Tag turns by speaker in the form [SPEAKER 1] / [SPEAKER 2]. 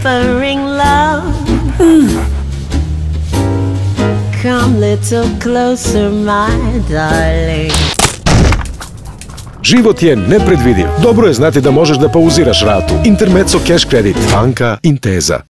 [SPEAKER 1] whispering love. Come little closer, my darling.
[SPEAKER 2] Život je nepredvidiv. Dobro je znati da možeš da pauziraš ratu. Intermezzo Cash Credit. Banka Inteza.